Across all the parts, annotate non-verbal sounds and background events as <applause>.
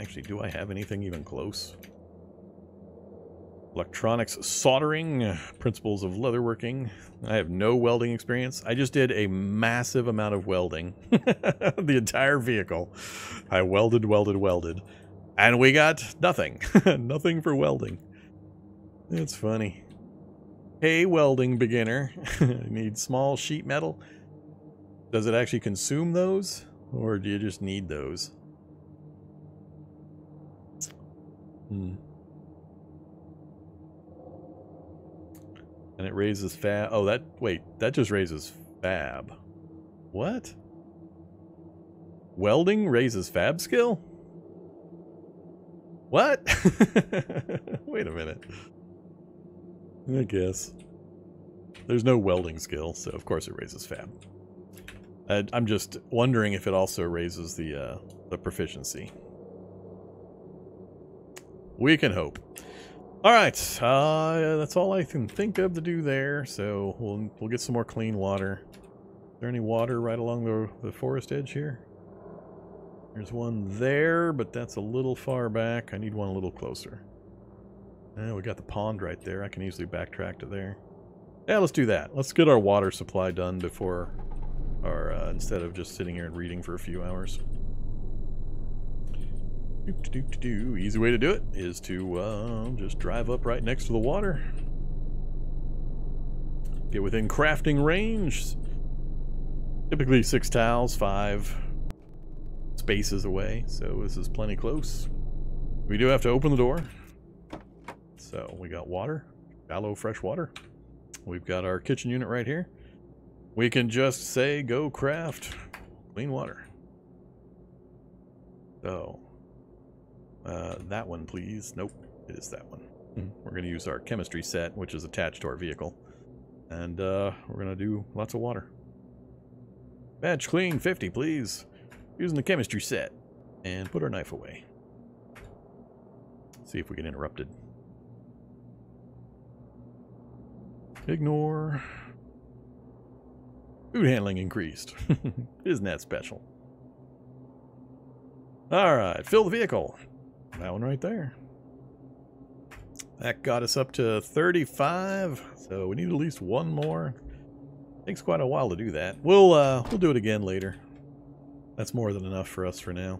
Actually, do I have anything even close? Electronics soldering, principles of leatherworking. I have no welding experience. I just did a massive amount of welding. <laughs> the entire vehicle. I welded, welded, welded. And we got nothing. <laughs> nothing for welding. It's funny. Hey, welding beginner. I <laughs> need small sheet metal. Does it actually consume those? Or do you just need those? Hmm. And it raises fab. Oh, that. Wait, that just raises fab. What? Welding raises fab skill? What? <laughs> Wait a minute. I guess. There's no welding skill, so of course it raises fab. I, I'm just wondering if it also raises the uh, the proficiency. We can hope. All right, uh, that's all I can think of to do there. So we'll we'll get some more clean water. Is there any water right along the the forest edge here? There's one there, but that's a little far back. I need one a little closer. And we got the pond right there. I can easily backtrack to there. Yeah, let's do that. Let's get our water supply done before, or uh, instead of just sitting here and reading for a few hours. Easy way to do it is to uh, just drive up right next to the water. Get within crafting range. Typically six tiles, five spaces away, so this is plenty close. We do have to open the door. So we got water, shallow fresh water. We've got our kitchen unit right here. We can just say go craft clean water. So uh, that one, please. Nope, it is that one. Hmm. We're going to use our chemistry set, which is attached to our vehicle. And uh, we're going to do lots of water. Batch clean 50, please. Using the chemistry set. And put our knife away. See if we get interrupted. Ignore. Food handling increased. <laughs> Isn't that special? Alright, fill the vehicle. That one right there. That got us up to 35, so we need at least one more. Takes quite a while to do that. We'll uh, we'll do it again later. That's more than enough for us for now.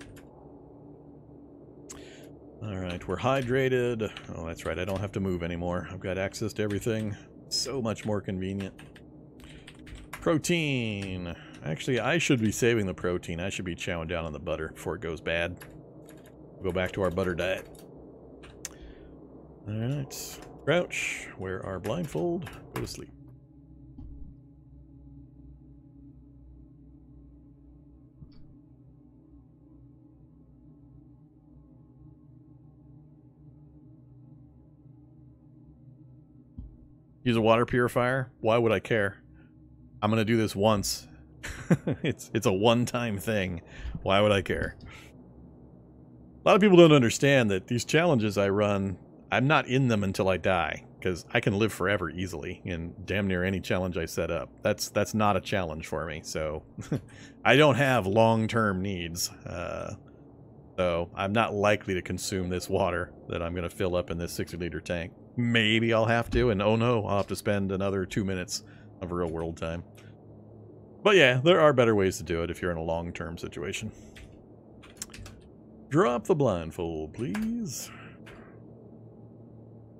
Alright, we're hydrated. Oh, that's right, I don't have to move anymore. I've got access to everything. So much more convenient. Protein. Actually, I should be saving the protein. I should be chowing down on the butter before it goes bad go back to our butter diet. Alright. Crouch. Wear our blindfold. Go to sleep. Use a water purifier? Why would I care? I'm to do this once. <laughs> it's it's a one-time thing. Why would I care? A lot of people don't understand that these challenges I run, I'm not in them until I die because I can live forever easily in damn near any challenge I set up. That's that's not a challenge for me. So <laughs> I don't have long-term needs. Uh, so I'm not likely to consume this water that I'm going to fill up in this 60-liter tank. Maybe I'll have to, and oh no, I'll have to spend another two minutes of real-world time. But yeah, there are better ways to do it if you're in a long-term situation. Drop the blindfold, please.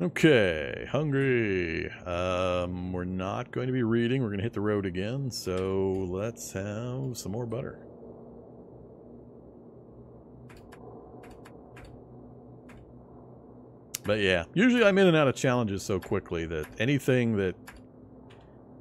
Okay, hungry. Um, we're not going to be reading. We're going to hit the road again. So let's have some more butter. But yeah, usually I'm in and out of challenges so quickly that anything that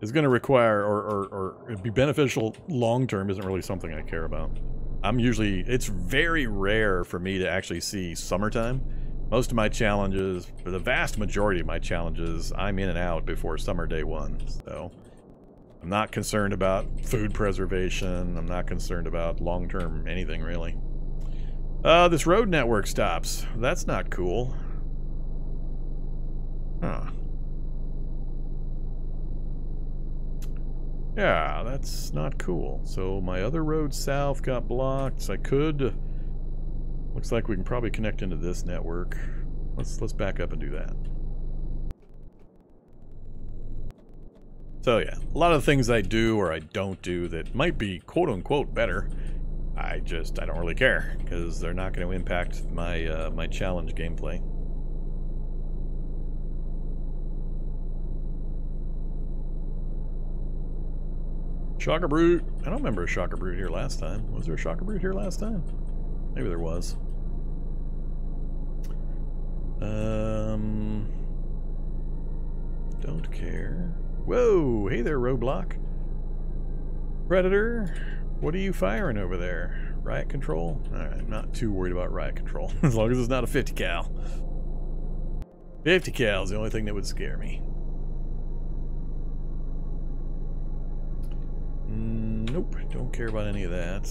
is going to require or, or, or be beneficial long term isn't really something I care about. I'm usually, it's very rare for me to actually see summertime. Most of my challenges, for the vast majority of my challenges, I'm in and out before summer day one. So I'm not concerned about food preservation. I'm not concerned about long-term anything really. Uh, this road network stops. That's not cool. Huh. Yeah, that's not cool. So my other road south got blocked. I could... Looks like we can probably connect into this network. Let's let's back up and do that. So yeah, a lot of things I do or I don't do that might be quote unquote better. I just I don't really care because they're not going to impact my uh, my challenge gameplay. Shocker Brute. I don't remember a Shocker Brute here last time. Was there a Shocker Brute here last time? Maybe there was. Um, don't care. Whoa! Hey there, Roadblock. Predator, what are you firing over there? Riot control? Alright, I'm not too worried about riot control. <laughs> as long as it's not a 50 cal. 50 cal is the only thing that would scare me. Nope, don't care about any of that.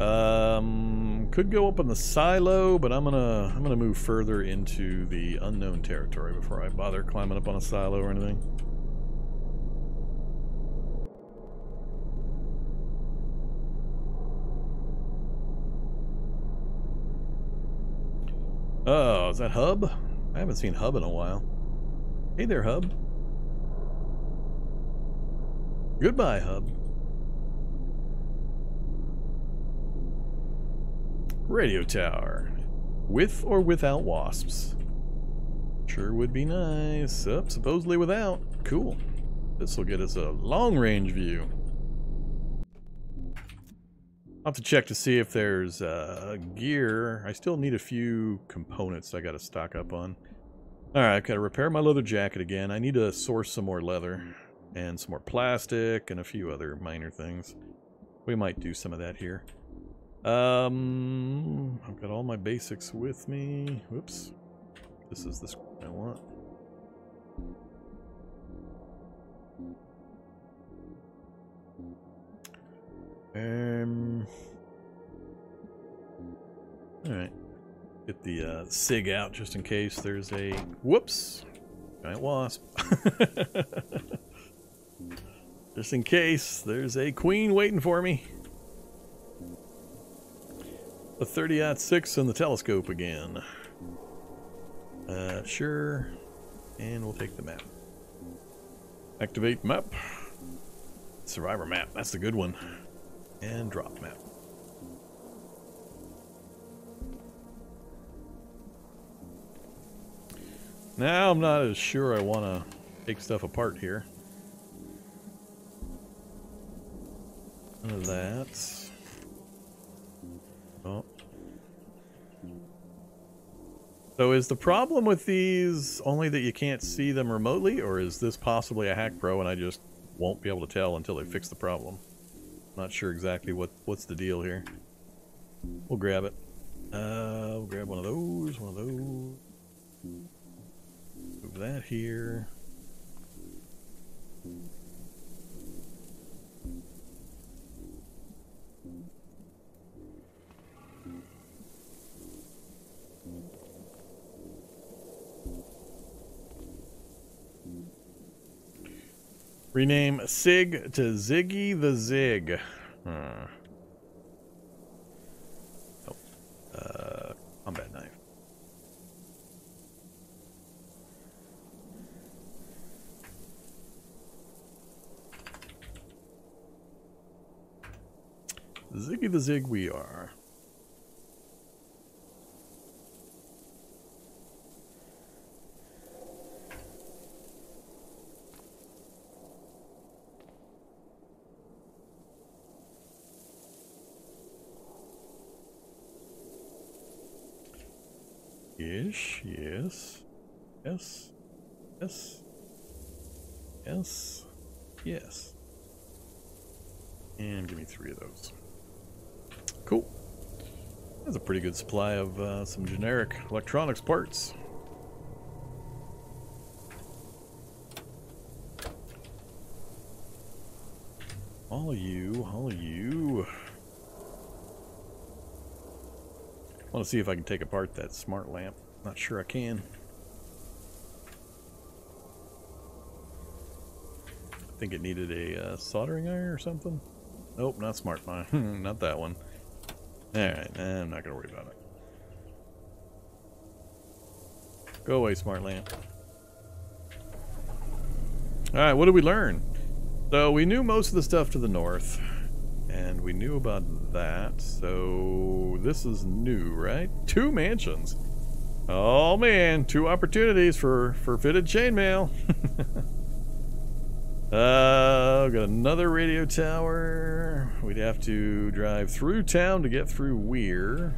Um, could go up on the silo, but I'm gonna I'm gonna move further into the unknown territory before I bother climbing up on a silo or anything. Oh, is that Hub? I haven't seen Hub in a while. Hey there, Hub. Goodbye, Hub. Radio tower. With or without wasps? Sure would be nice. Up, oh, supposedly without. Cool. This will get us a long-range view. I'll have to check to see if there's uh, gear. I still need a few components I got to stock up on. Alright, I've got to repair my leather jacket again. I need to source some more leather and some more plastic and a few other minor things. We might do some of that here. Um, I've got all my basics with me. Whoops. This is the screen I want. Um. Alright. Get the uh, SIG out just in case there's a... Whoops! Giant wasp. <laughs> just in case there's a queen waiting for me. The 30-06 and the telescope again. Uh, sure. And we'll take the map. Activate map. Survivor map. That's the good one. And drop map. Now I'm not as sure I want to take stuff apart here. That. Oh. So is the problem with these only that you can't see them remotely, or is this possibly a hack pro and I just won't be able to tell until they fix the problem? Not sure exactly what what's the deal here. We'll grab it. Uh, we'll grab one of those, one of those. Move that here. Rename Sig to Ziggy the Zig. Hmm. Oh. Uh, combat knife. Ziggy the Zig we are. Ish, yes. Yes. Yes. Yes. Yes. And give me three of those. Cool. That's a pretty good supply of uh, some generic electronics parts. All of you, all of you. I want to see if I can take apart that smart lamp. Not sure I can. I think it needed a uh, soldering iron or something. Nope, not smart mine. <laughs> not that one. Alright, I'm not going to worry about it. Go away, smart lamp. Alright, what did we learn? So, we knew most of the stuff to the north. And we knew about that. So, this is new, right? Two mansions. Oh man, two opportunities for, for fitted chainmail. <laughs> uh, got another radio tower. We'd have to drive through town to get through Weir.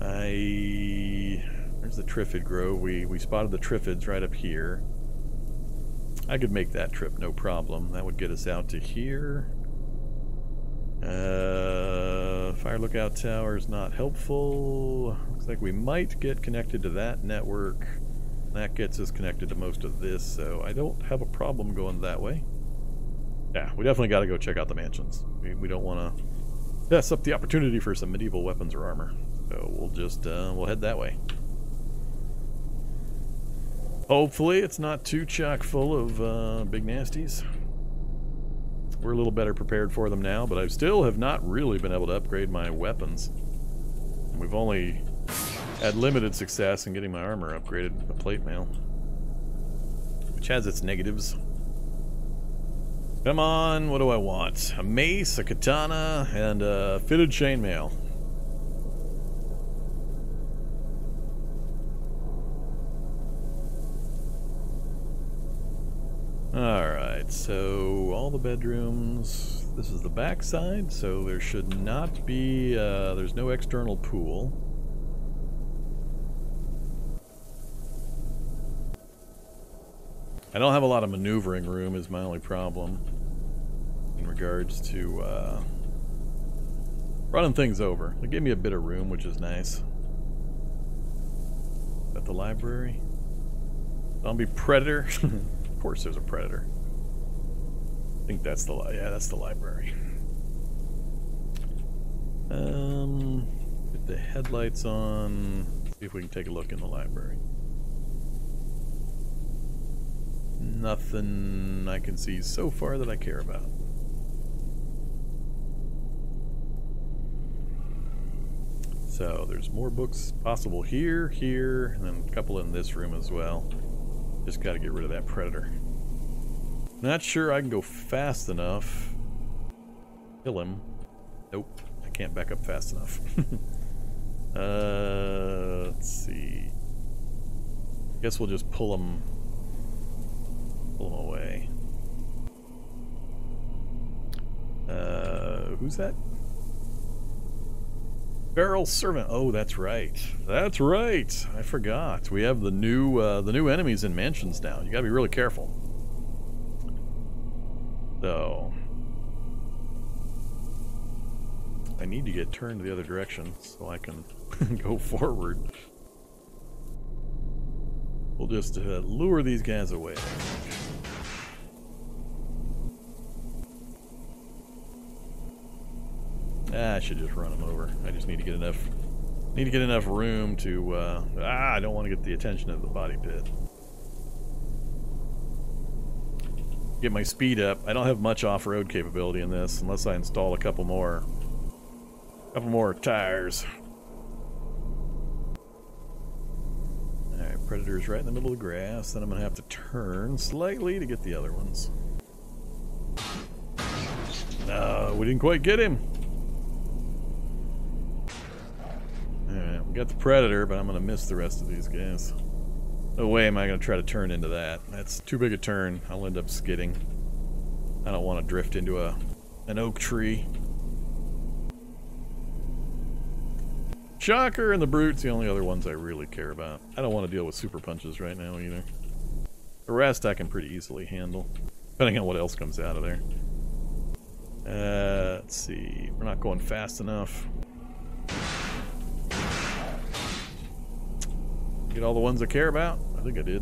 I... There's the Triffid Grove. We, we spotted the Triffids right up here. I could make that trip, no problem. That would get us out to here. Uh, fire lookout tower is not helpful. Looks like we might get connected to that network. That gets us connected to most of this, so I don't have a problem going that way. Yeah, we definitely got to go check out the mansions. We, we don't want to mess up the opportunity for some medieval weapons or armor. So we'll just, uh, we'll head that way. Hopefully it's not too chock full of uh, big nasties. We're a little better prepared for them now, but I still have not really been able to upgrade my weapons. We've only had limited success in getting my armor upgraded, a plate mail. Which has its negatives. Come on, what do I want? A mace, a katana, and a fitted chainmail. Alright, so all the bedrooms, this is the back side, so there should not be, uh, there's no external pool. I don't have a lot of maneuvering room is my only problem in regards to uh, running things over. They gave me a bit of room, which is nice. At the library. Zombie Predator. <laughs> Of course there's a predator. I think that's the yeah, that's the library. Um, get the headlights on. See if we can take a look in the library. Nothing I can see so far that I care about. So there's more books possible here, here, and then a couple in this room as well. Just got to get rid of that predator. Not sure I can go fast enough. Kill him. Nope. I can't back up fast enough. <laughs> uh, let's see. Guess we'll just pull him, pull him away. Uh, who's that? Feral Servant. Oh, that's right. That's right. I forgot. We have the new uh, the new enemies in mansions now. You gotta be really careful. So I need to get turned the other direction so I can <laughs> go forward. We'll just uh, lure these guys away. Ah, I should just run them over. I just need to get enough need to get enough room to uh, ah, I don't want to get the attention of the body pit. Get my speed up. I don't have much off-road capability in this unless I install a couple more couple more tires. Alright, Predator's right in the middle of the grass. Then I'm going to have to turn slightly to get the other ones. No, we didn't quite get him. Got the Predator, but I'm going to miss the rest of these guys. No way am I going to try to turn into that. That's too big a turn. I'll end up skidding. I don't want to drift into a an oak tree. Shocker and the Brute's the only other ones I really care about. I don't want to deal with super punches right now either. The rest I can pretty easily handle, depending on what else comes out of there. Uh, let's see. We're not going fast enough. Get all the ones I care about? I think I did.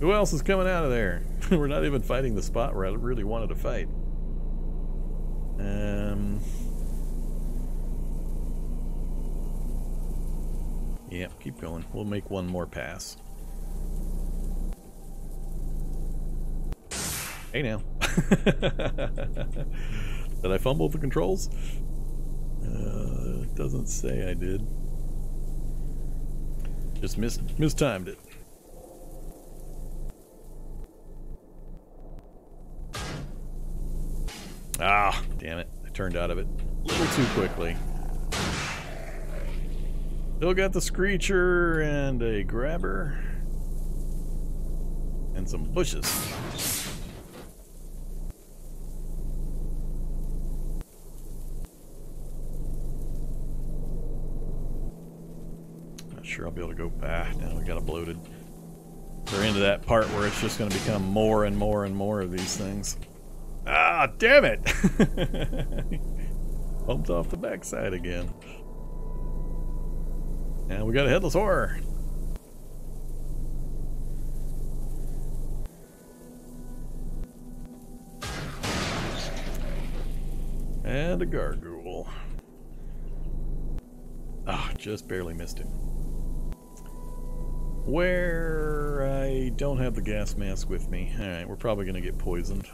Who else is coming out of there? <laughs> We're not even fighting the spot where I really wanted to fight. Um... Yeah, keep going. We'll make one more pass. Hey now. <laughs> did I fumble the controls? Uh, doesn't say I did. Just mis mistimed it. Ah, damn it. I turned out of it a little too quickly. Still got the Screecher and a grabber. And some bushes. Sure I'll be able to go back. Now we got a bloated. We're into that part where it's just going to become more and more and more of these things. Ah, damn it! <laughs> Bumped off the backside again. And we got a headless horror. And a gargoyle. Ah, oh, just barely missed him. Where I don't have the gas mask with me. Alright, we're probably going to get poisoned.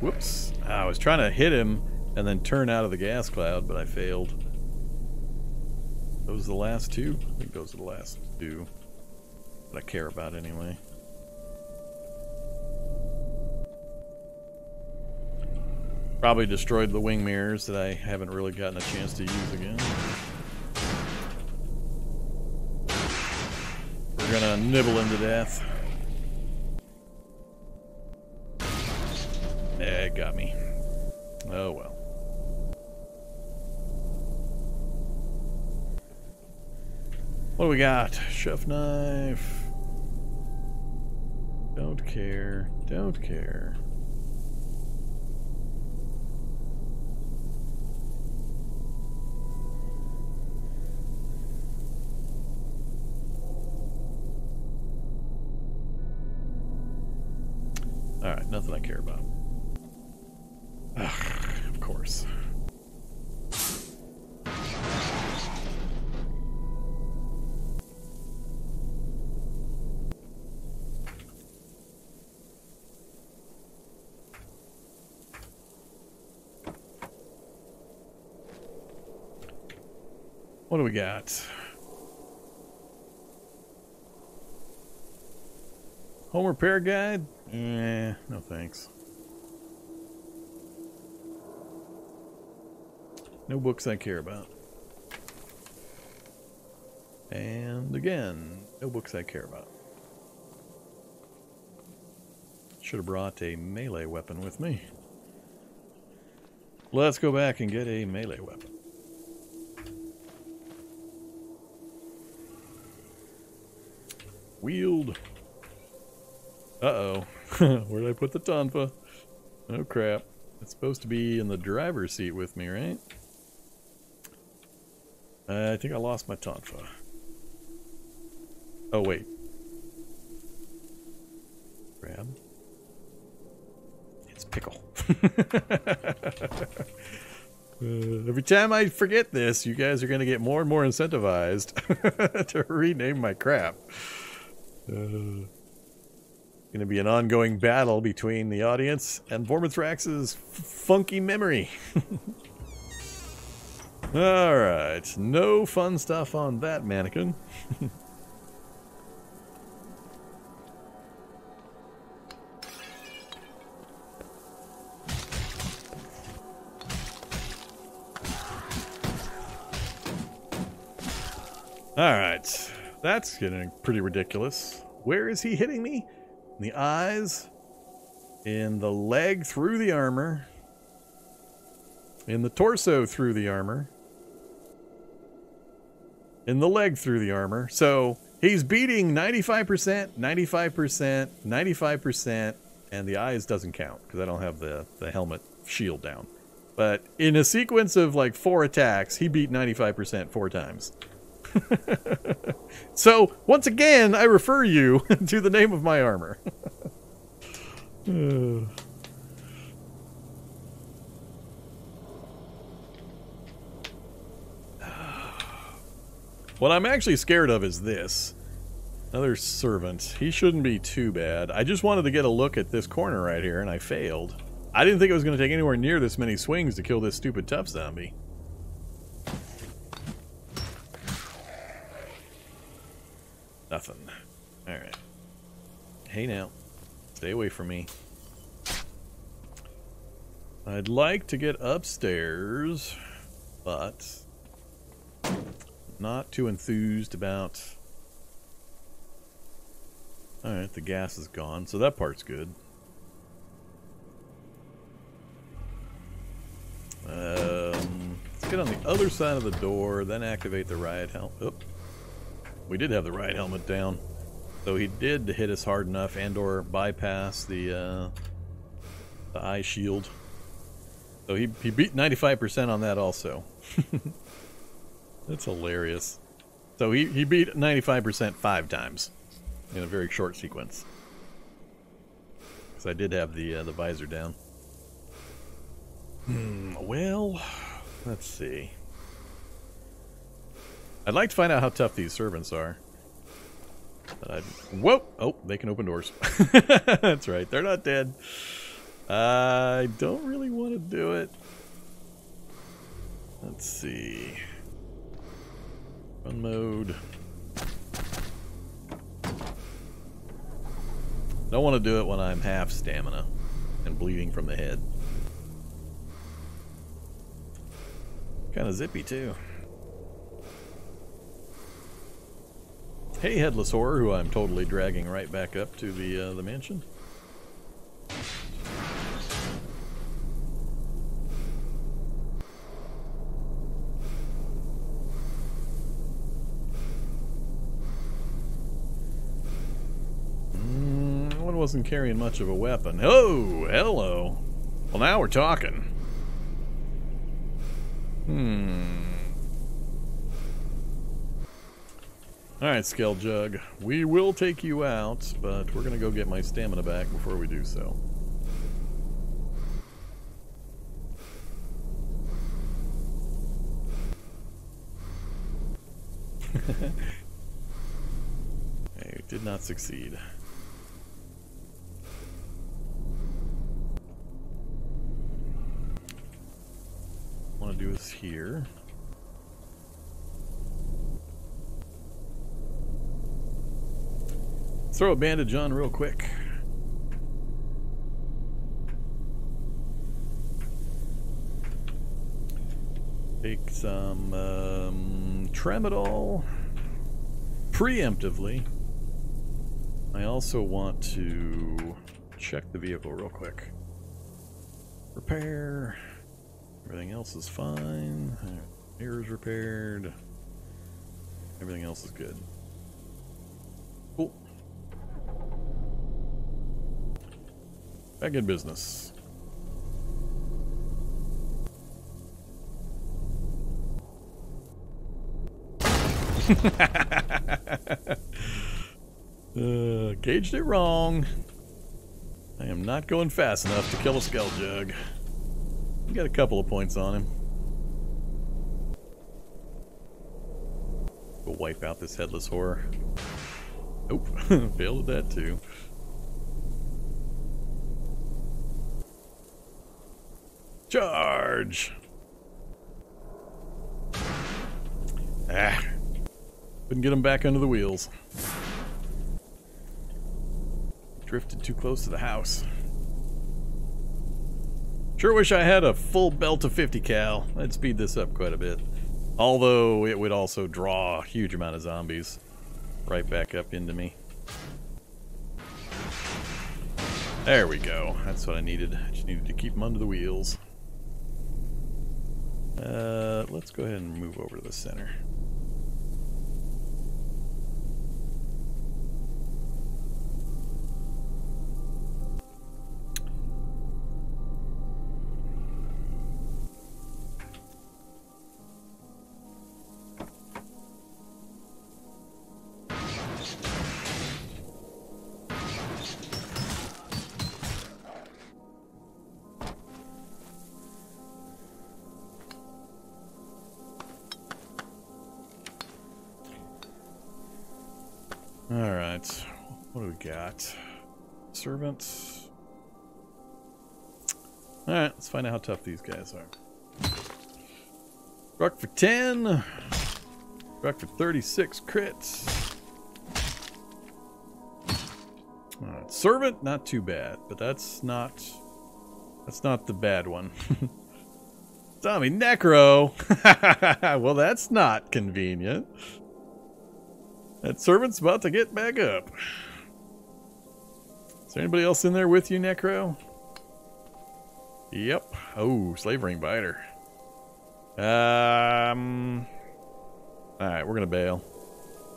Whoops. I was trying to hit him and then turn out of the gas cloud, but I failed. Those are the last two? I think those are the last two that I care about anyway. Probably destroyed the wing mirrors that I haven't really gotten a chance to use again. We're gonna nibble him to death. Eh, it got me. Oh well. What do we got? Chef knife. Don't care. Don't care. What do we got? Home repair guide? Eh, no thanks. No books I care about. And again, no books I care about. Should have brought a melee weapon with me. Let's go back and get a melee weapon. Wield. Uh-oh. <laughs> Where did I put the Tonfa? Oh, crap. It's supposed to be in the driver's seat with me, right? Uh, I think I lost my Tonfa. Oh, wait. Grab. It's Pickle. <laughs> Uh, every time I forget this, you guys are going to get more and more incentivized <laughs> to rename my crap. Uh, going to be an ongoing battle between the audience and Vormithrax's funky memory. <laughs> Alright, no fun stuff on that mannequin. <laughs> that's getting pretty ridiculous. Where is he hitting me? In the eyes, in the leg through the armor, in the torso through the armor, in the leg through the armor. So he's beating 95%, 95%, 95%, and the eyes doesn't count because I don't have the, the helmet shield down. But in a sequence of like four attacks, he beat 95% four times. <laughs> so, once again, I refer you <laughs> to the name of my armor. <laughs> what I'm actually scared of is this. Another servant. He shouldn't be too bad. I just wanted to get a look at this corner right here, and I failed. I didn't think it was going to take anywhere near this many swings to kill this stupid tough zombie. Nothing. Alright. Hey now. Stay away from me. I'd like to get upstairs, but not too enthused about... Alright, the gas is gone, so that part's good. Um, let's get on the other side of the door, then activate the riot. Oh, we did have the right helmet down. So he did hit us hard enough and or bypass the, uh, the eye shield. So he, he beat 95% on that also. <laughs> That's hilarious. So he, he beat 95% five times in a very short sequence. Because I did have the, uh, the visor down. Hmm, well, let's see. I'd like to find out how tough these servants are. Whoa! Oh, they can open doors. <laughs> That's right, they're not dead. I don't really want to do it. Let's see. Run mode. Don't want to do it when I'm half stamina and bleeding from the head. Kind of zippy, too. Hey, Headless Horror, who I'm totally dragging right back up to the, uh, the mansion. Mm, one wasn't carrying much of a weapon. Oh, hello. Well, now we're talking. Hmm. Alright, Skeljug. We will take you out, but we're gonna go get my stamina back before we do so. <laughs> hey, did not succeed. want to do is here. Throw a bandage on real quick. Take some um, tramadol preemptively. I also want to check the vehicle real quick. Repair. Everything else is fine. Mirrors repaired. Everything else is good. Back in business. <laughs> uh, gauged it wrong. I am not going fast enough to kill a Skeljug. Got a couple of points on him. We'll wipe out this headless horror. Nope, <laughs> failed at that too. Charge! Ah. Couldn't get him back under the wheels. Drifted too close to the house. Sure wish I had a full belt of 50 cal. That'd speed this up quite a bit. Although it would also draw a huge amount of zombies right back up into me. There we go. That's what I needed. I just needed to keep them under the wheels. Uh, let's go ahead and move over to the center. How tough these guys are. Struck for 10. Struck for 36 crits. Alright, servant, not too bad, but that's not that's not the bad one. <laughs> Tommy Necro. <laughs> well, that's not convenient. That servant's about to get back up. Is there anybody else in there with you, Necro? Yep. Oh, slave ring biter. Um. Alright, we're gonna bail.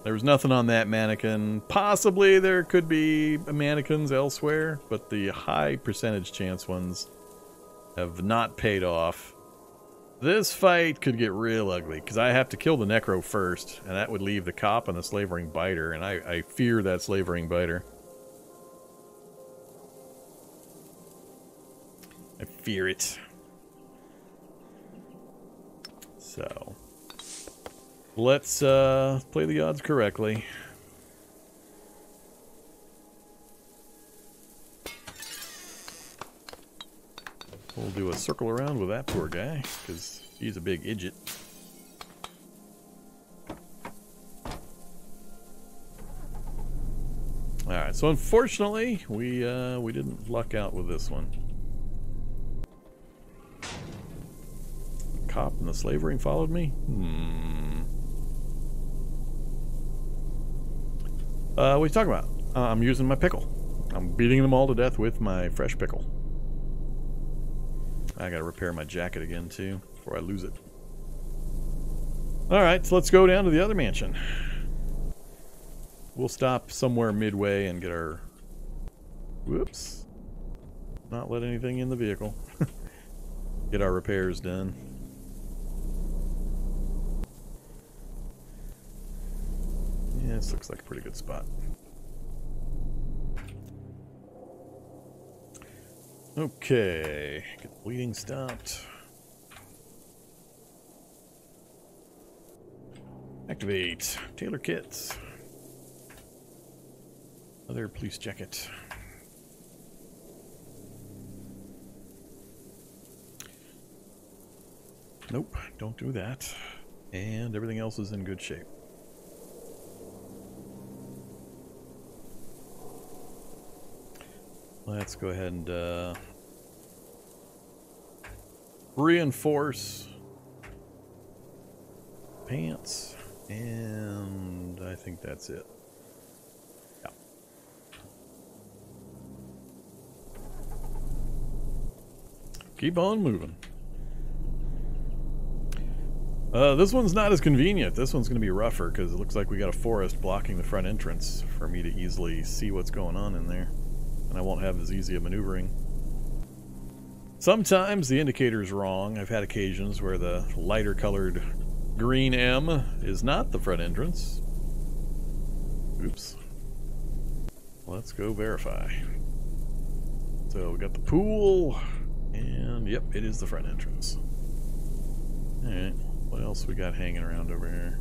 There was nothing on that mannequin. Possibly there could be mannequins elsewhere, but the high percentage chance ones have not paid off. This fight could get real ugly, because I have to kill the Necro first, and that would leave the cop and the slave ring biter, and I, I fear that slave ring biter. Fear it. So, let's uh, play the odds correctly. We'll do a circle around with that poor guy, because he's a big idiot. Alright, so unfortunately, we uh, we didn't luck out with this one. Cop and the slave ring followed me? Hmm. Uh, what are you talking about? Uh, I'm using my pickle. I'm beating them all to death with my fresh pickle. I gotta repair my jacket again too before I lose it. Alright, so let's go down to the other mansion. We'll stop somewhere midway and get our... Whoops. Not let anything in the vehicle. <laughs> get our repairs done. Yeah, this looks like a pretty good spot. Okay, get the bleeding stopped. Activate. Tailor kits. Other police jacket. Nope, don't do that. And everything else is in good shape. Let's go ahead and uh, reinforce pants, and I think that's it. Yeah. Keep on moving. Uh, this one's not as convenient. This one's going to be rougher because it looks like we got a forest blocking the front entrance for me to easily see what's going on in there. And I won't have as easy a maneuvering. Sometimes the indicator is wrong. I've had occasions where the lighter colored green M is not the front entrance. Oops. Let's go verify. So we got the pool, and yep, it is the front entrance. Alright, what else we got hanging around over here?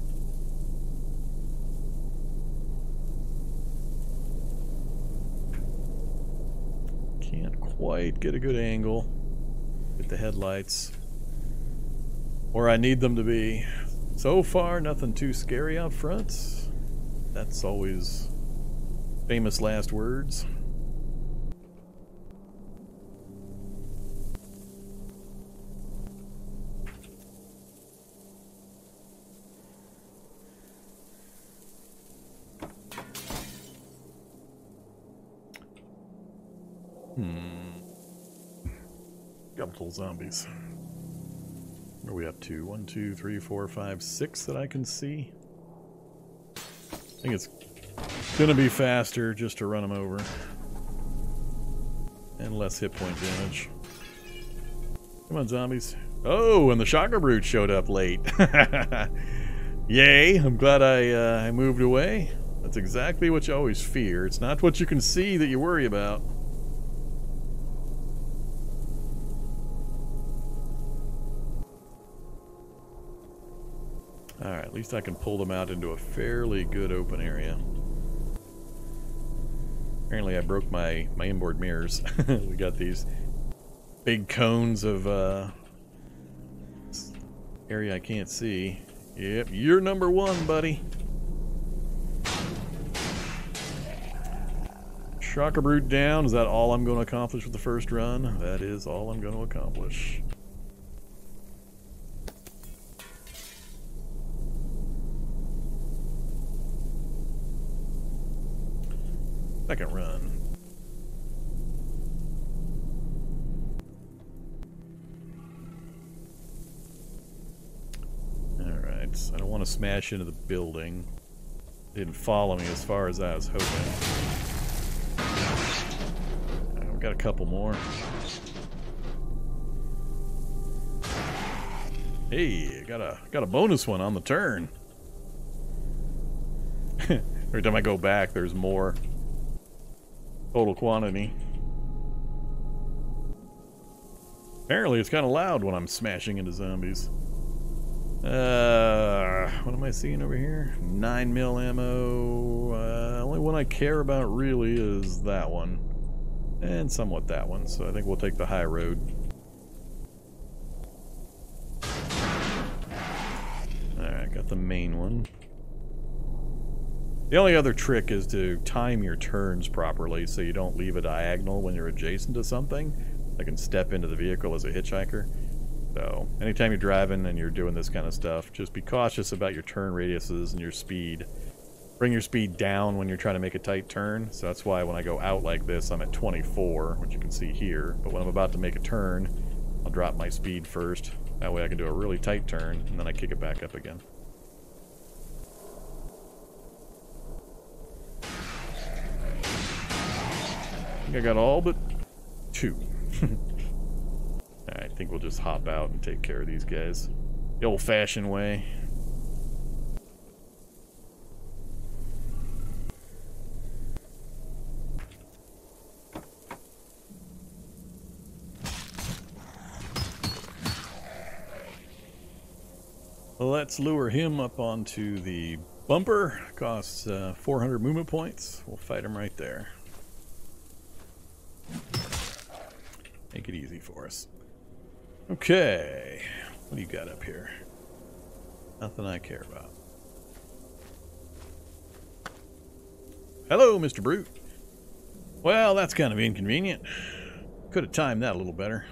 Can't quite get a good angle Get the headlights. Where I need them to be. So far, nothing too scary out front. That's always famous last words. Zombies. What are we up to? One, two, three, four, five, six that I can see. I think it's gonna be faster just to run them over. And less hit point damage. Come on, zombies. Oh, and the Shocker Brute showed up late. <laughs> Yay, I'm glad I, uh, I moved away. That's exactly what you always fear. It's not what you can see that you worry about. Least I can pull them out into a fairly good open area. Apparently I broke my, my inboard mirrors. <laughs> we got these big cones of uh, area I can't see. Yep, you're number one, buddy. Shocker Brute down. Is that all I'm going to accomplish with the first run? That is all I'm going to accomplish. Second run. Alright, I don't want to smash into the building. Didn't follow me as far as I was hoping. We've got a couple more. Hey, got a got a bonus one on the turn. <laughs> Every time I go back, there's more total quantity. Apparently it's kind of loud when I'm smashing into zombies. Uh, what am I seeing over here? 9 mil ammo. Uh, only one I care about really is that one. And somewhat that one, so I think we'll take the high road. Alright, got the main one. The only other trick is to time your turns properly so you don't leave a diagonal when you're adjacent to something. I can step into the vehicle as a hitchhiker. So, anytime you're driving and you're doing this kind of stuff, just be cautious about your turn radiuses and your speed. Bring your speed down when you're trying to make a tight turn. So that's why when I go out like this, I'm at 24, which you can see here. But when I'm about to make a turn, I'll drop my speed first. That way I can do a really tight turn, and then I kick it back up again. Think I got all but two. <laughs> I think we'll just hop out and take care of these guys. The old-fashioned way. Let's lure him up onto the bumper. Costs uh, 400 movement points. We'll fight him right there. Make it easy for us. Okay. What do you got up here? Nothing I care about. Hello, Mr. Brute. Well, that's kind of inconvenient. Could have timed that a little better.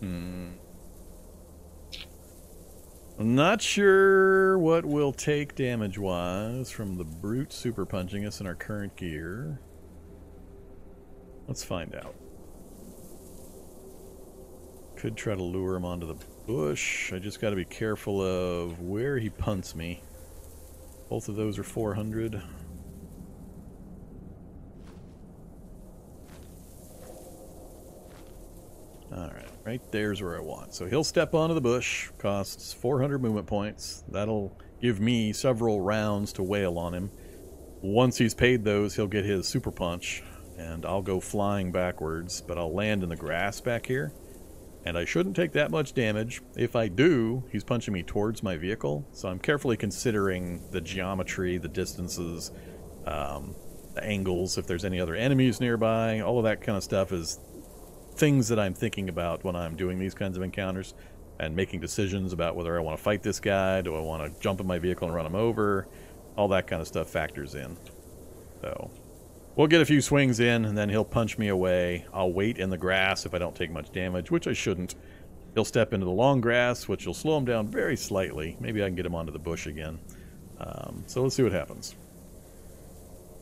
Hmm. I'm not sure what we'll take damage-wise from the Brute super punching us in our current gear. Let's find out. Could try to lure him onto the bush. I just got to be careful of where he punts me. Both of those are 400. Alright, right there's where I want. So he'll step onto the bush, costs 400 movement points. That'll give me several rounds to wail on him. Once he's paid those, he'll get his super punch, and I'll go flying backwards, but I'll land in the grass back here. And I shouldn't take that much damage. If I do, he's punching me towards my vehicle, so I'm carefully considering the geometry, the distances, um, the angles, if there's any other enemies nearby, all of that kind of stuff is things that I'm thinking about when I'm doing these kinds of encounters and making decisions about whether I want to fight this guy, do I want to jump in my vehicle and run him over, all that kind of stuff factors in. So, We'll get a few swings in, and then he'll punch me away. I'll wait in the grass if I don't take much damage, which I shouldn't. He'll step into the long grass, which will slow him down very slightly. Maybe I can get him onto the bush again. Um, so let's see what happens.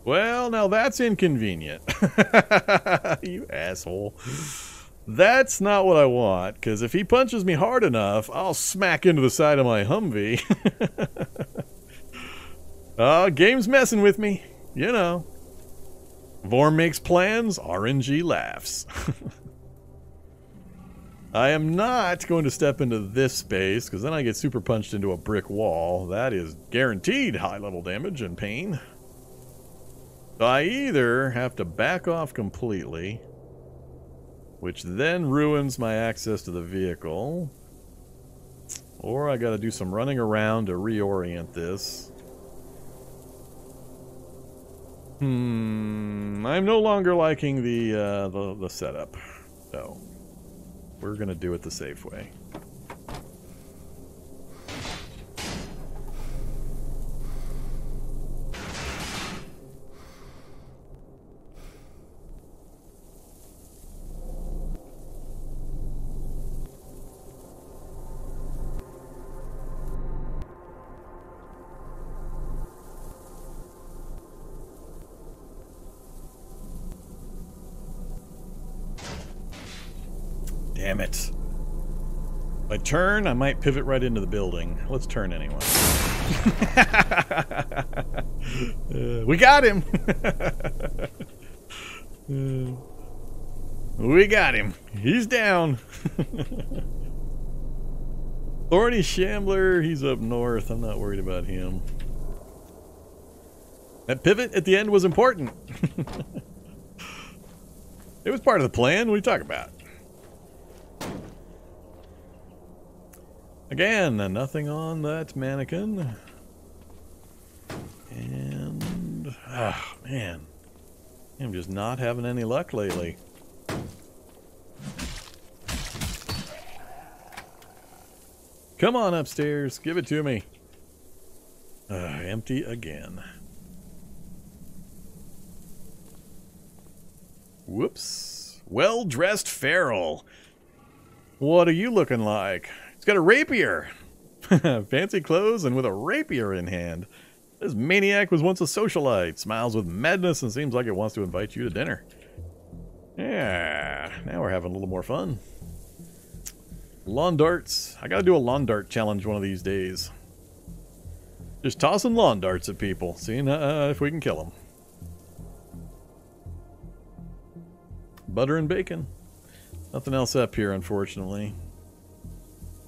Well, now that's inconvenient. <laughs> you asshole. That's not what I want, because if he punches me hard enough, I'll smack into the side of my Humvee. <laughs> uh, game's messing with me. You know. Vorm makes plans, RNG laughs. I am not going to step into this space, because then I get super punched into a brick wall. That is guaranteed high-level damage and pain. So I either have to back off completely, which then ruins my access to the vehicle, or I gotta do some running around to reorient this. Hmm, I'm no longer liking the, uh, the, the setup. So, we're gonna do it the safe way. Damn it. I turn, I might pivot right into the building. Let's turn anyway. <laughs> uh, we got him! <laughs> uh, we got him. He's down. <laughs> Thorny Shambler, he's up north. I'm not worried about him. That pivot at the end was important. it was part of the plan. What are you talking about? Again, nothing on that mannequin. And, ah, man. I'm just not having any luck lately. Come on upstairs, give it to me. Uh, empty again. Whoops. Well-dressed feral. What are you looking like? Got a rapier. <laughs> Fancy clothes and with a rapier in hand. This maniac was once a socialite, smiles with madness and seems like it wants to invite you to dinner. Yeah, now we're having a little more fun. Lawn darts. I gotta do a lawn dart challenge one of these days. Just tossing lawn darts at people, seeing uh, if we can kill them. Butter and bacon. Nothing else up here, unfortunately.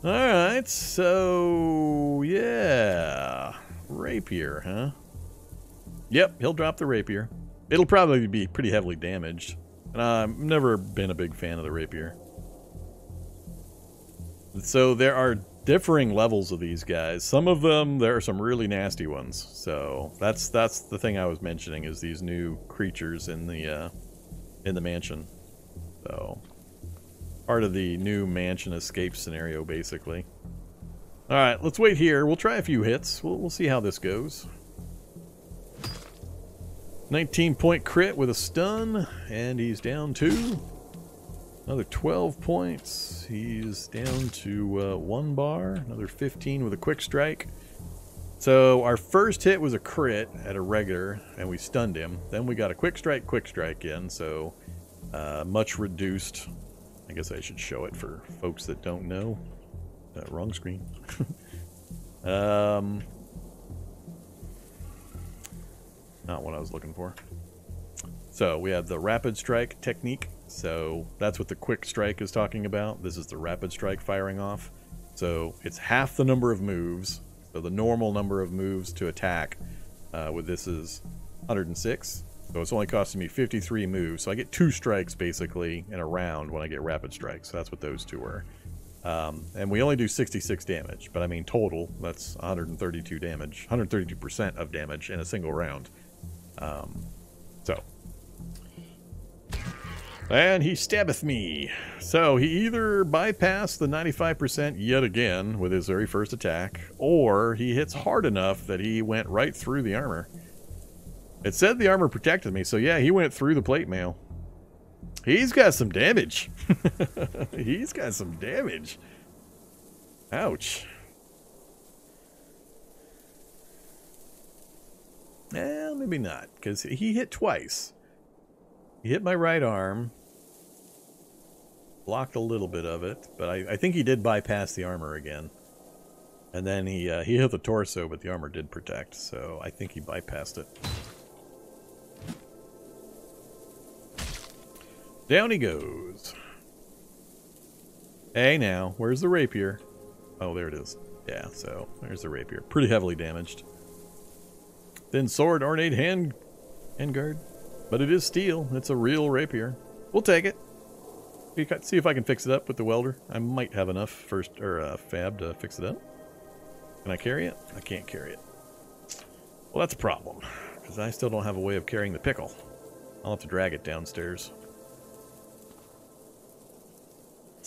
Alright, so yeah. Rapier, huh? Yep, he'll drop the rapier. It'll probably be pretty heavily damaged. And I've never been a big fan of the rapier. So there are differing levels of these guys. Some of them, there are some really nasty ones. So that's that's the thing I was mentioning is these new creatures in the uh, in the mansion. So part of the new mansion escape scenario, basically. Alright, let's wait here. We'll try a few hits. We'll, we'll see how this goes. 19 point crit with a stun, and he's down two. Another 12 points. He's down to uh, one bar. Another 15 with a quick strike. So our first hit was a crit at a regular, and we stunned him. Then we got a quick strike, quick strike in, so uh, much reduced I guess I should show it for folks that don't know. Uh, wrong screen. <laughs> um, not what I was looking for. So we have the rapid strike technique. So that's what the quick strike is talking about. This is the rapid strike firing off. So it's half the number of moves. So the normal number of moves to attack uh, with this is 106. So it's only costing me 53 moves. So I get two strikes basically in a round when I get rapid strikes. So that's what those two were. Um, and we only do 66 damage, but I mean total, that's 132 damage, 132% of damage in a single round. Um, so. And he stabbeth me. So he either bypassed the 95% yet again with his very first attack, or he hits hard enough that he went right through the armor. It said the armor protected me, so yeah, he went through the plate mail. He's got some damage. <laughs> He's got some damage. Ouch. Eh, maybe not, because he hit twice. He hit my right arm. Blocked a little bit of it, but I, I think he did bypass the armor again. And then he uh, he hit the torso, but the armor did protect, so I think he bypassed it. Down he goes. Hey now, where's the rapier? Oh, there it is. Yeah, so there's the rapier. Pretty heavily damaged. Thin sword, ornate hand, handguard. But it is steel. It's a real rapier. We'll take it. See if I can fix it up with the welder. I might have enough first or uh, fab to fix it up. Can I carry it? I can't carry it. Well, that's a problem. because I still don't have a way of carrying the pickle. I'll have to drag it downstairs.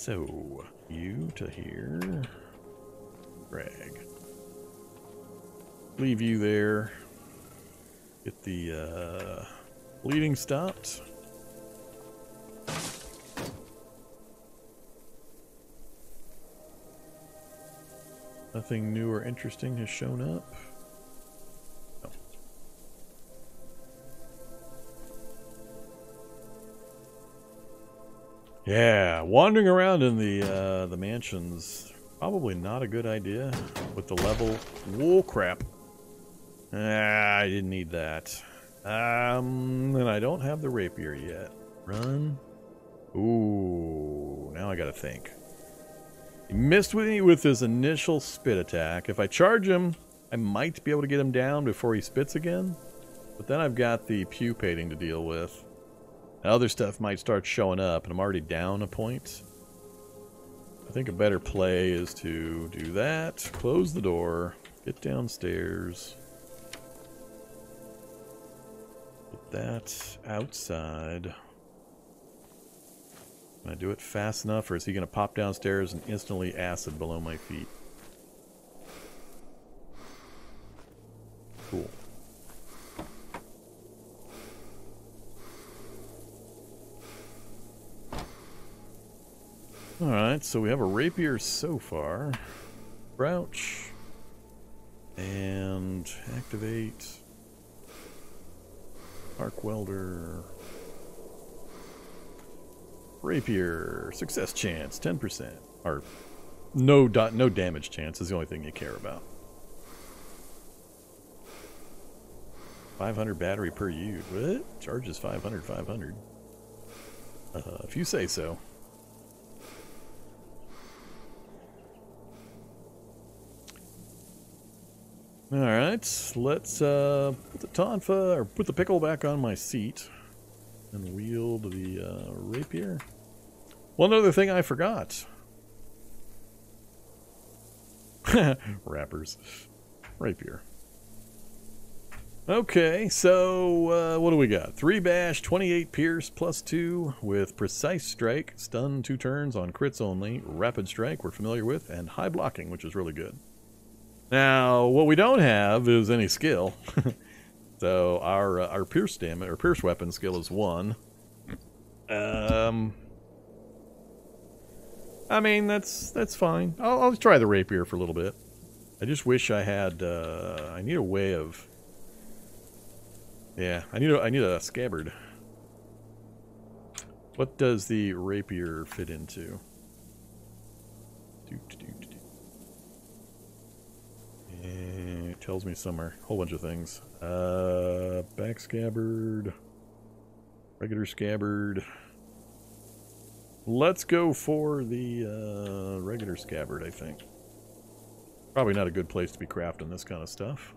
So, you to here. Drag. Leave you there. Get the uh, bleeding stopped. Nothing new or interesting has shown up. Yeah, wandering around in the uh, the mansions probably not a good idea with the level. Whoa, crap! Ah, I didn't need that. Um, and I don't have the rapier yet. Run. Ooh, now I gotta think. He missed me with his initial spit attack. If I charge him, I might be able to get him down before he spits again. But then I've got the pupating to deal with. Other stuff might start showing up, and I'm already down a point. I think a better play is to do that, close the door, get downstairs. Put that outside. Can I do it fast enough, or is he going to pop downstairs and instantly acid below my feet? Cool. Alright, so we have a rapier so far. Crouch. And activate. Arc welder. Rapier, success chance, 10%. Or no dot no damage chance is the only thing you care about. 500 battery per use. What? Charges 500, 500. Uh, if you say so. Alright, let's uh, put the tonfa, or put the pickle back on my seat and wield the uh, rapier. One other thing I forgot. <laughs> Wrappers. Rapier. Okay, so uh, what do we got? 3 bash, 28 pierce, plus 2 with precise strike, stun 2 turns on crits only, rapid strike we're familiar with, and high blocking, which is really good. Now, what we don't have is any skill. <laughs> so our uh, our pierce damage or pierce weapon skill is 1. Um I mean, that's that's fine. I'll, I'll try the rapier for a little bit. I just wish I had. Uh, I need a way of. Yeah, I need a, I need a scabbard. What does the rapier fit into? Do, do, do, it tells me somewhere. A whole bunch of things. Uh, back scabbard. Regular scabbard. Let's go for the uh, regular scabbard, I think. Probably not a good place to be crafting this kind of stuff.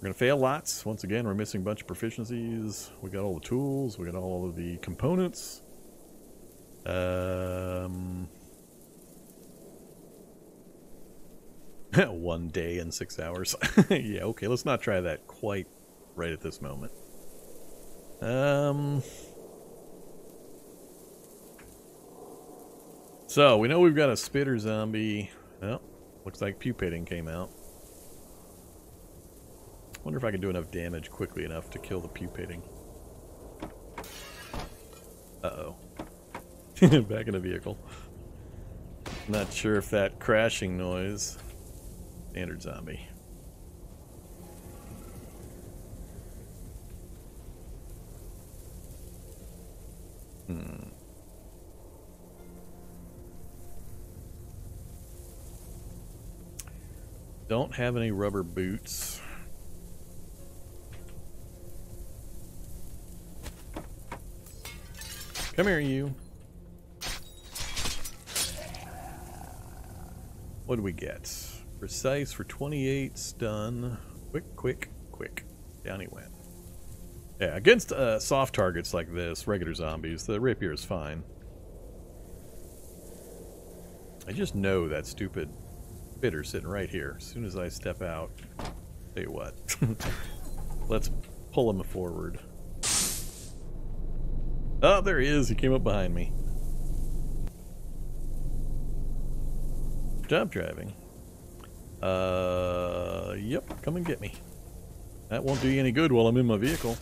We're going to fail lots. Once again, we're missing a bunch of proficiencies. We got all the tools. We got all of the components. Um, <laughs> one day and six hours. <laughs> yeah, okay, let's not try that quite right at this moment. Um... So, we know we've got a spitter zombie. Well, looks like pupating came out. Wonder if I can do enough damage quickly enough to kill the pupating. Uh-oh. <laughs> Back in the vehicle. Not sure if that crashing noise... Standard zombie. Hmm. Don't have any rubber boots. Come here, you. What do we get? Precise for 28, stun. Quick, quick, quick. Down he went. Yeah, against uh, soft targets like this, regular zombies, the rapier is fine. I just know that stupid spitter sitting right here. As soon as I step out, tell you what. <laughs> let's pull him forward. Oh, there he is. He came up behind me. Job driving. Uh, yep, come and get me. That won't do you any good while I'm in my vehicle.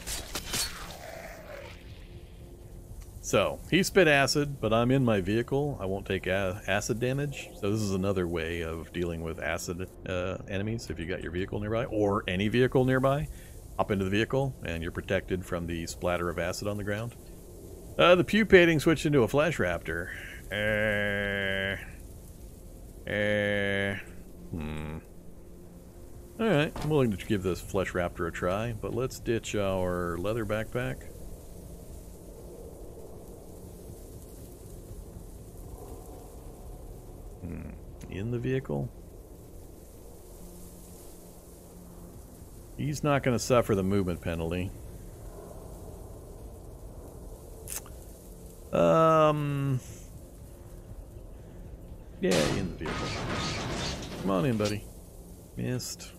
So, he spit acid, but I'm in my vehicle. I won't take acid damage. So this is another way of dealing with acid uh, enemies if you got your vehicle nearby, or any vehicle nearby. Hop into the vehicle, and you're protected from the splatter of acid on the ground. Uh, the pupating switched into a flesh raptor. Uh, uh, hmm. Alright, I'm willing to give this flesh raptor a try, but let's ditch our leather backpack. Hmm. In the vehicle? He's not going to suffer the movement penalty. Um. Yeah, in the vehicle. Come on in, buddy. Missed.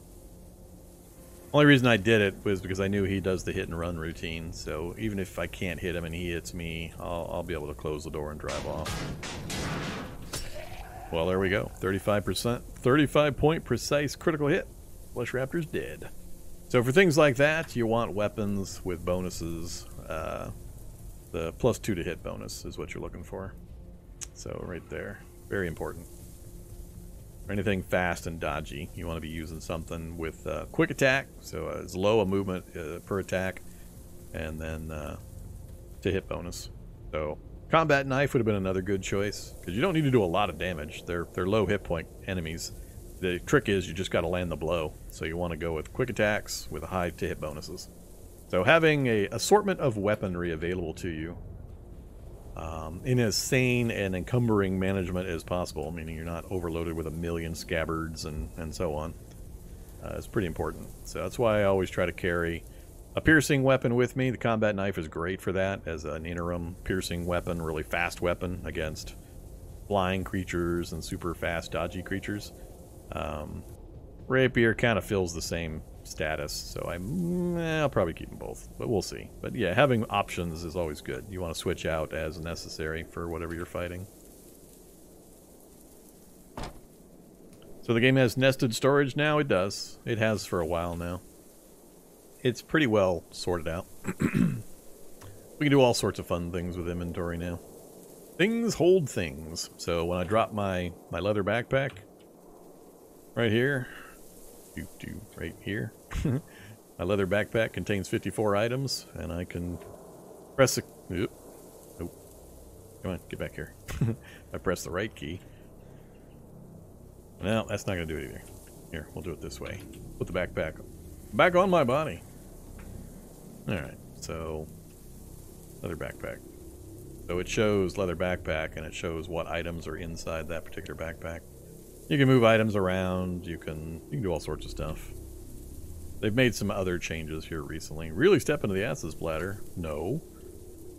Only reason I did it was because I knew he does the hit and run routine, so even if I can't hit him and he hits me, I'll, I'll be able to close the door and drive off. Well, there we go. 35%, 35 point precise critical hit. Flesh Raptor's dead. So for things like that, you want weapons with bonuses. Uh, the plus two to hit bonus is what you're looking for. So right there, very important. Anything fast and dodgy, you want to be using something with uh, quick attack, so as low a movement uh, per attack, and then uh, to hit bonus. So Combat Knife would have been another good choice, because you don't need to do a lot of damage. They're, they're low hit point enemies. The trick is you just got to land the blow, so you want to go with quick attacks with high to hit bonuses. So having a assortment of weaponry available to you um, in as sane and encumbering management as possible, meaning you're not overloaded with a million scabbards and, and so on, uh, is pretty important. So that's why I always try to carry a piercing weapon with me. The combat knife is great for that as an interim piercing weapon, really fast weapon against flying creatures and super fast dodgy creatures. Um, rapier kind of fills the same status, so I'm, eh, I'll probably keep them both, but we'll see. But yeah, having options is always good. You want to switch out as necessary for whatever you're fighting. So the game has nested storage now? It does. It has for a while now it's pretty well sorted out. <clears throat> we can do all sorts of fun things with inventory now. Things hold things. So when I drop my, my leather backpack, right here, right here, <laughs> my leather backpack contains 54 items, and I can press the... Oop, oop. Come on, get back here. <laughs> I press the right key. No, that's not going to do it either. Here, we'll do it this way. Put the backpack back on my body. Alright, so leather backpack. So it shows leather backpack and it shows what items are inside that particular backpack. You can move items around, you can you can do all sorts of stuff. They've made some other changes here recently. Really step into the acid bladder. No.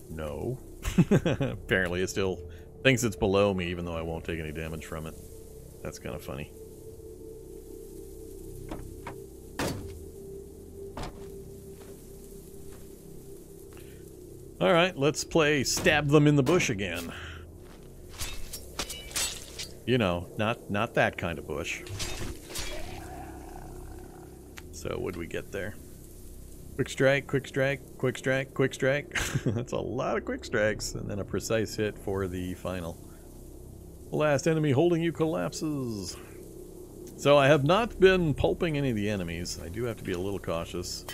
No. <laughs> Apparently it still thinks it's below me even though I won't take any damage from it. That's kind of funny. Alright, let's play Stab Them in the Bush again. You know, not not that kind of bush. So what do we get there? Quick strike, quick strike, quick strike, quick strike. <laughs> That's a lot of quick strikes. And then a precise hit for the final. Last enemy holding you collapses. So I have not been pulping any of the enemies. I do have to be a little cautious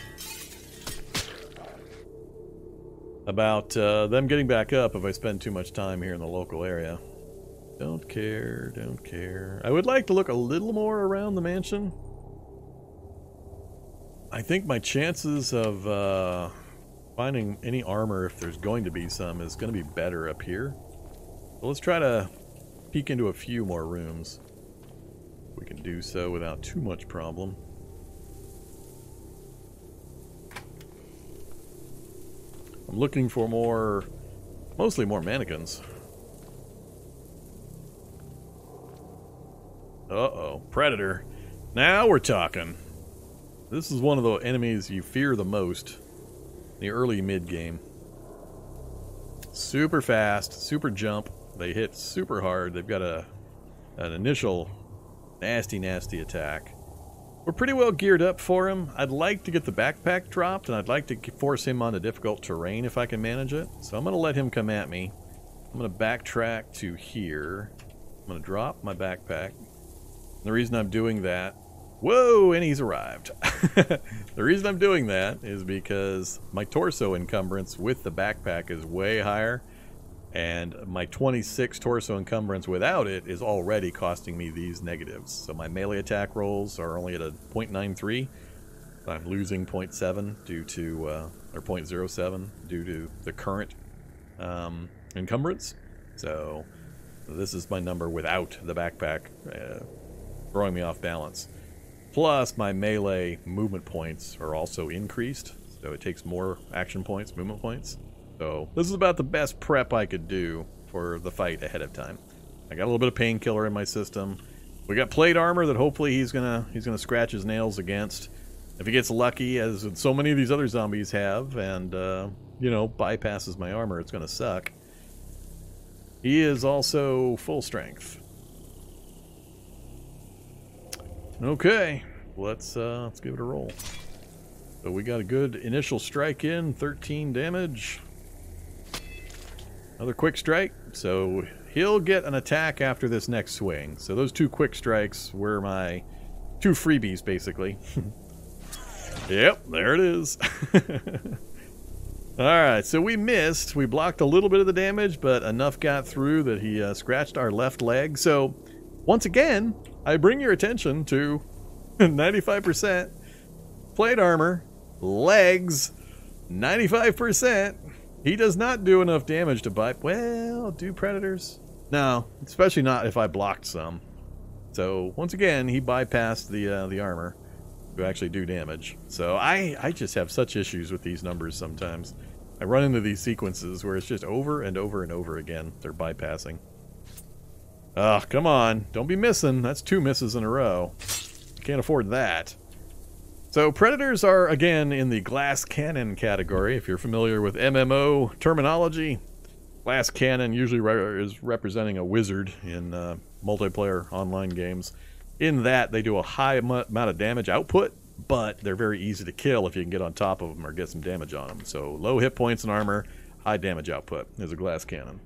about uh, them getting back up if I spend too much time here in the local area. Don't care, don't care. I would like to look a little more around the mansion. I think my chances of uh, finding any armor, if there's going to be some, is going to be better up here. So let's try to peek into a few more rooms. We can do so without too much problem. I'm looking for more, mostly more mannequins. Uh-oh, Predator. Now we're talking. This is one of the enemies you fear the most in the early mid-game. Super fast, super jump. They hit super hard. They've got a an initial nasty, nasty attack. We're pretty well geared up for him. I'd like to get the backpack dropped, and I'd like to force him onto difficult terrain if I can manage it. So I'm going to let him come at me. I'm going to backtrack to here. I'm going to drop my backpack. The reason I'm doing that... Whoa, and he's arrived. <laughs> the reason I'm doing that is because my torso encumbrance with the backpack is way higher and my 26 torso encumbrance without it is already costing me these negatives. So my melee attack rolls are only at a 0.93. I'm losing 0.7 due to, uh, or 0.07 due to the current um, encumbrance. So this is my number without the backpack uh, throwing me off balance. Plus my melee movement points are also increased. So it takes more action points, movement points. So this is about the best prep I could do for the fight ahead of time. I got a little bit of painkiller in my system. We got plate armor that hopefully he's gonna he's gonna scratch his nails against. If he gets lucky, as so many of these other zombies have, and uh, you know bypasses my armor, it's gonna suck. He is also full strength. Okay, let's uh, let's give it a roll. So we got a good initial strike in, 13 damage. Another quick strike. So he'll get an attack after this next swing. So those two quick strikes were my two freebies, basically. <laughs> yep, there it is. <laughs> Alright, so we missed. We blocked a little bit of the damage, but enough got through that he uh, scratched our left leg. So, once again, I bring your attention to 95% plate armor, legs, 95%, he does not do enough damage to bite. Well, do predators? No, especially not if I blocked some. So once again, he bypassed the uh, the armor to actually do damage. So I I just have such issues with these numbers sometimes. I run into these sequences where it's just over and over and over again. They're bypassing. Ugh, come on. Don't be missing. That's two misses in a row. Can't afford that. So predators are, again, in the glass cannon category. If you're familiar with MMO terminology, glass cannon usually re is representing a wizard in uh, multiplayer online games. In that, they do a high amount of damage output, but they're very easy to kill if you can get on top of them or get some damage on them. So low hit points and armor, high damage output is a glass cannon.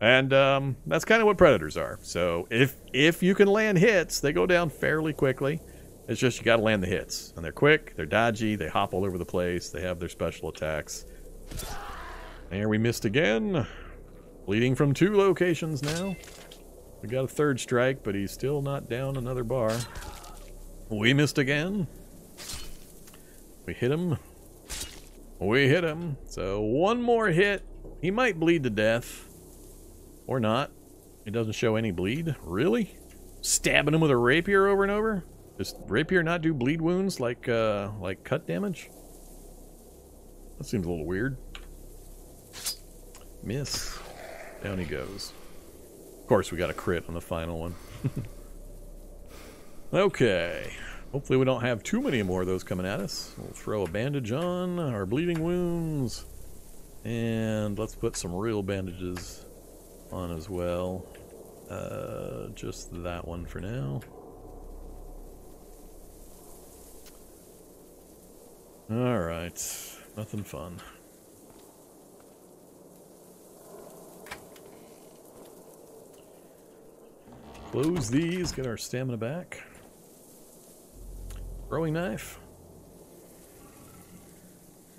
And um, that's kind of what predators are. So if if you can land hits, they go down fairly quickly. It's just you got to land the hits. And they're quick, they're dodgy, they hop all over the place, they have their special attacks. There we missed again. Bleeding from two locations now. We got a third strike, but he's still not down another bar. We missed again. We hit him. We hit him. So one more hit. He might bleed to death. Or not. It doesn't show any bleed. Really? Stabbing him with a rapier over and over? Does rapier not do bleed wounds like uh, like cut damage? That seems a little weird. Miss. Down he goes. Of course, we got a crit on the final one. <laughs> okay. Hopefully we don't have too many more of those coming at us. We'll throw a bandage on our bleeding wounds. And let's put some real bandages on as well. Uh, just that one for now. Alright. Nothing fun. Close these, get our stamina back. Throwing knife.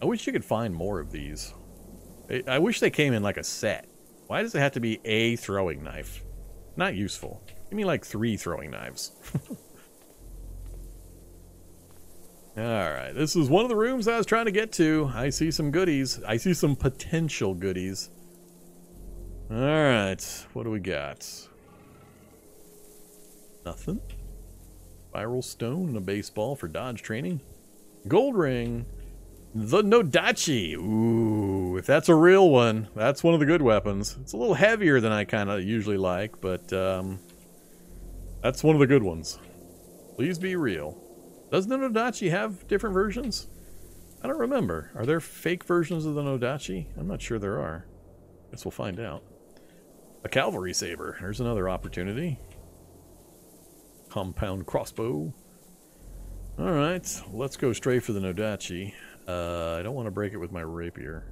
I wish you could find more of these. I wish they came in like a set. Why does it have to be a throwing knife? Not useful. Give me like three throwing knives. <laughs> Alright, this is one of the rooms I was trying to get to. I see some goodies. I see some potential goodies. Alright, what do we got? Nothing. Spiral stone and a baseball for dodge training. Gold ring. The Nodachi. Ooh, if that's a real one, that's one of the good weapons. It's a little heavier than I kind of usually like, but um, that's one of the good ones. Please be real. Does the Nodachi have different versions? I don't remember. Are there fake versions of the Nodachi? I'm not sure there are. Guess we'll find out. A cavalry saber. There's another opportunity. Compound crossbow. Alright, let's go straight for the Nodachi. Uh, I don't want to break it with my rapier.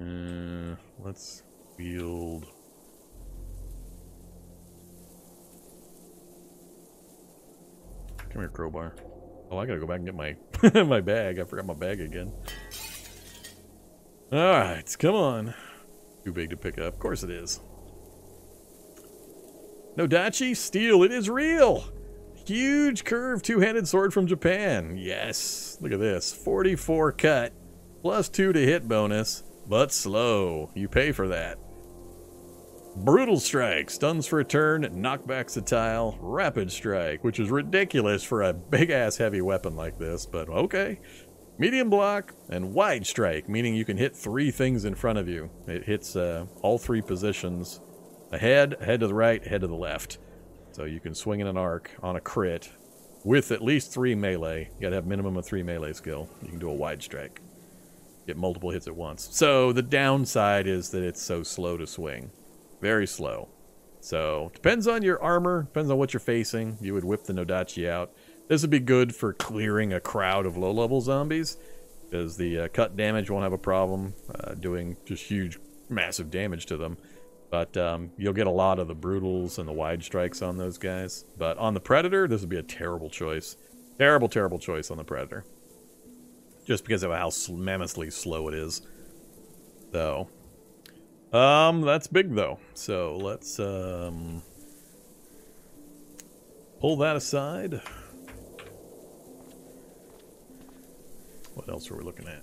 Uh, let's wield... Come here, crowbar. Oh, I gotta go back and get my <laughs> my bag. I forgot my bag again. Alright, come on. Too big to pick up. Of course it is. Nodachi steel, it is real! Huge curved two-handed sword from Japan. Yes, look at this. 44 cut, plus 2 to hit bonus, but slow. You pay for that. Brutal Strike, stuns for a turn, knockbacks a tile, Rapid Strike, which is ridiculous for a big-ass heavy weapon like this, but okay. Medium Block, and Wide Strike, meaning you can hit three things in front of you. It hits uh, all three positions, ahead, ahead to the right, ahead to the left. So you can swing in an arc on a crit with at least three melee. You gotta have minimum of three melee skill. You can do a wide strike. Get multiple hits at once. So the downside is that it's so slow to swing. Very slow. So depends on your armor, depends on what you're facing. You would whip the Nodachi out. This would be good for clearing a crowd of low-level zombies, because the uh, cut damage won't have a problem uh, doing just huge, massive damage to them. But um, you'll get a lot of the brutals and the wide strikes on those guys. But on the Predator, this would be a terrible choice. Terrible, terrible choice on the Predator. Just because of how mammothly slow it is. So, um, that's big though. So let's um, pull that aside. What else are we looking at?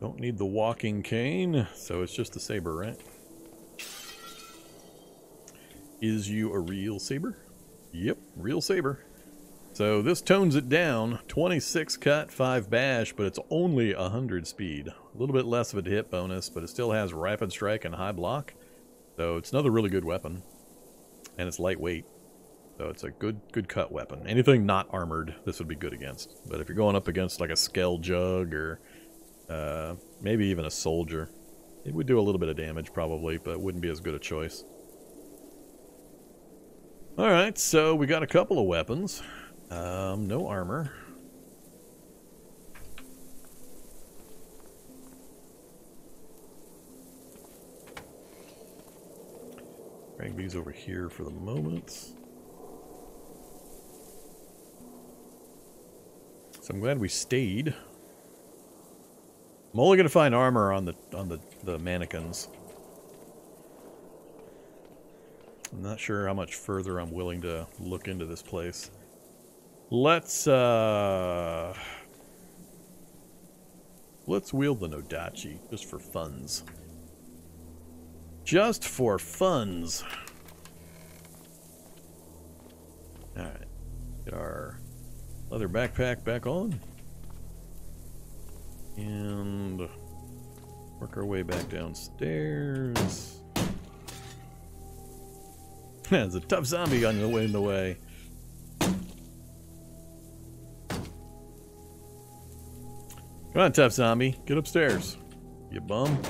Don't need the walking cane, so it's just the saber, right? Is you a real saber? Yep, real saber. So this tones it down. 26 cut, 5 bash, but it's only 100 speed. A little bit less of a hit bonus, but it still has rapid strike and high block. So it's another really good weapon. And it's lightweight. So it's a good good cut weapon. Anything not armored, this would be good against. But if you're going up against like a scale Skeljug or uh, maybe even a soldier. It would do a little bit of damage probably, but wouldn't be as good a choice. Alright, so we got a couple of weapons. Um, no armor. These over here for the moment. So I'm glad we stayed. I'm only gonna find armor on the on the, the mannequins. I'm not sure how much further I'm willing to look into this place. Let's uh Let's wield the Nodachi, just for funds. Just for funds. Alright. Get our leather backpack back on. And work our way back downstairs. <laughs> There's a tough zombie on the way in the way. Come on, tough zombie. Get upstairs. You bum.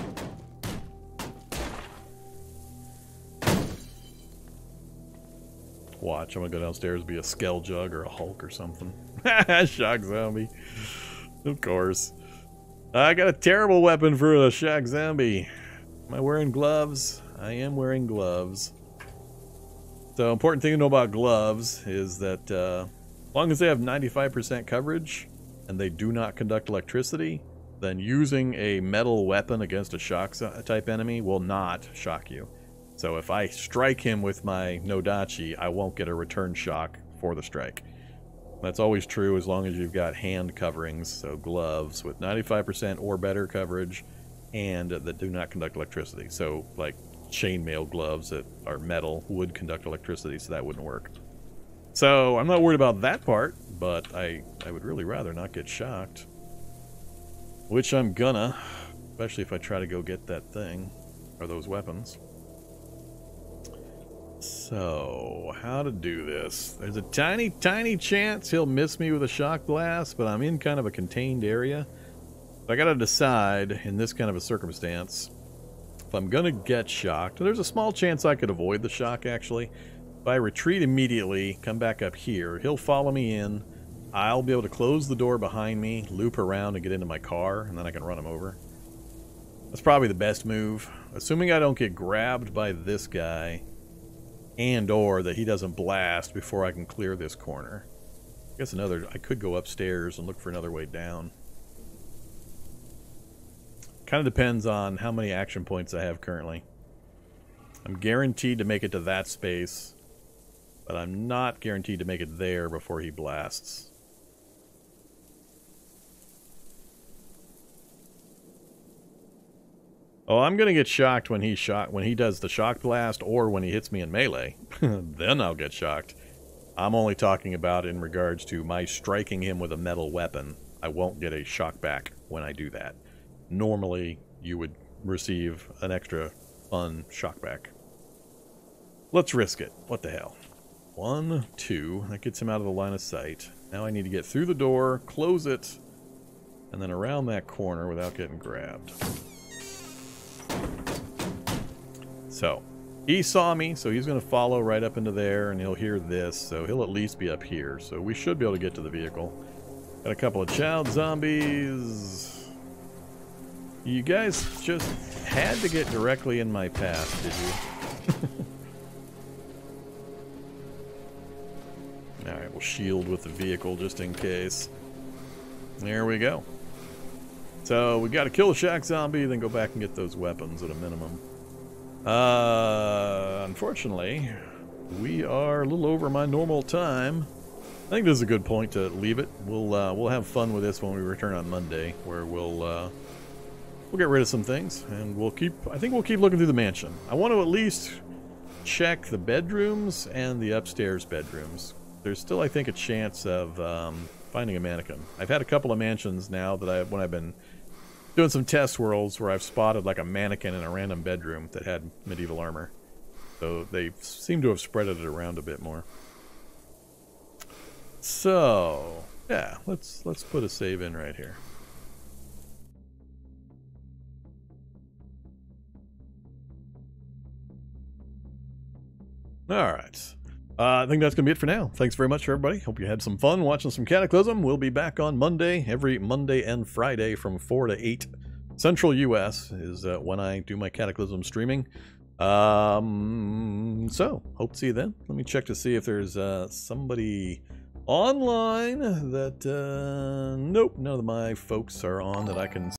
Watch, I'm gonna go downstairs be a Skeljug or a Hulk or something. <laughs> Shock zombie. Of course. I got a terrible weapon for a shock zombie. Am I wearing gloves? I am wearing gloves. So important thing to know about gloves is that uh, as long as they have 95% coverage and they do not conduct electricity, then using a metal weapon against a shock type enemy will not shock you. So if I strike him with my Nodachi, I won't get a return shock for the strike. That's always true as long as you've got hand coverings, so gloves with 95% or better coverage and that do not conduct electricity. So like chainmail gloves that are metal would conduct electricity, so that wouldn't work. So I'm not worried about that part, but I, I would really rather not get shocked. Which I'm gonna, especially if I try to go get that thing, or those weapons. So, how to do this? There's a tiny, tiny chance he'll miss me with a shock blast, but I'm in kind of a contained area. I gotta decide, in this kind of a circumstance, if I'm gonna get shocked. There's a small chance I could avoid the shock, actually. If I retreat immediately, come back up here, he'll follow me in. I'll be able to close the door behind me, loop around and get into my car, and then I can run him over. That's probably the best move. Assuming I don't get grabbed by this guy, and or that he doesn't blast before I can clear this corner. I guess another, I could go upstairs and look for another way down. Kind of depends on how many action points I have currently. I'm guaranteed to make it to that space, but I'm not guaranteed to make it there before he blasts. Oh, I'm gonna get shocked when he shot when he does the shock blast or when he hits me in melee. <laughs> then I'll get shocked. I'm only talking about in regards to my striking him with a metal weapon. I won't get a shock back when I do that. Normally, you would receive an extra fun shock back. Let's risk it. What the hell? One, two. That gets him out of the line of sight. Now I need to get through the door, close it, and then around that corner without getting grabbed. So, he saw me, so he's going to follow right up into there, and he'll hear this, so he'll at least be up here. So we should be able to get to the vehicle. Got a couple of child zombies. You guys just had to get directly in my path, did you? <laughs> Alright, we'll shield with the vehicle just in case. There we go. So we got to kill the shack zombie, then go back and get those weapons at a minimum. Uh, unfortunately, we are a little over my normal time. I think this is a good point to leave it. We'll uh, we'll have fun with this when we return on Monday, where we'll uh, we'll get rid of some things, and we'll keep. I think we'll keep looking through the mansion. I want to at least check the bedrooms and the upstairs bedrooms. There's still, I think, a chance of um, finding a mannequin. I've had a couple of mansions now that I when I've been doing some test worlds where I've spotted like a mannequin in a random bedroom that had medieval armor. So they seem to have spread it around a bit more. So, yeah, let's let's put a save in right here. All right. Uh, I think that's going to be it for now. Thanks very much, everybody. Hope you had some fun watching some Cataclysm. We'll be back on Monday, every Monday and Friday from 4 to 8 Central US is uh, when I do my Cataclysm streaming. Um, so, hope to see you then. Let me check to see if there's uh, somebody online that... Uh, nope, none of my folks are on that I can